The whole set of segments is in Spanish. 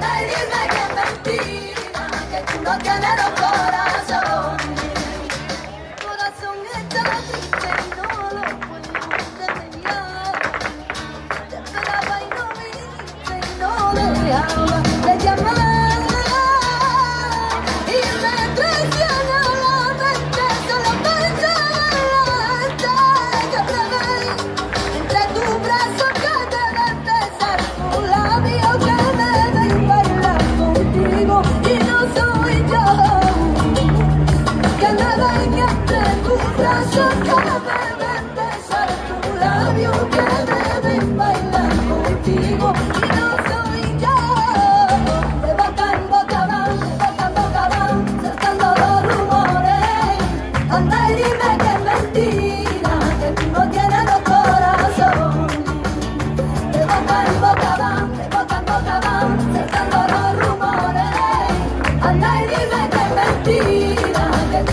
bailarina que mentira, que tú no tienes dos corazones. Mi corazón estaba triste y no lo puedo detener. Te esperaba y no viniste y no dejaba de llamar.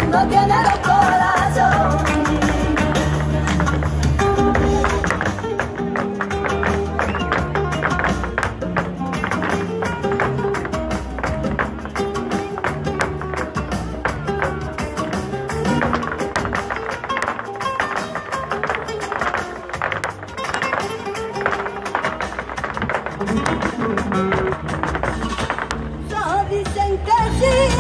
no tiene dos corazones. Dicen que sí.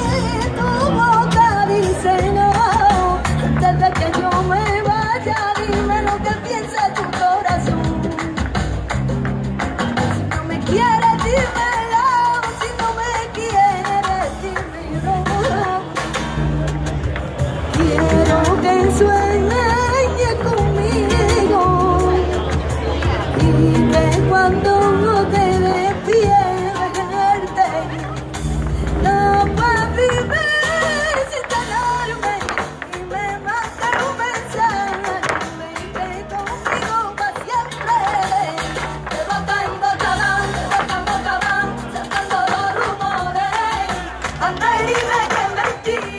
be.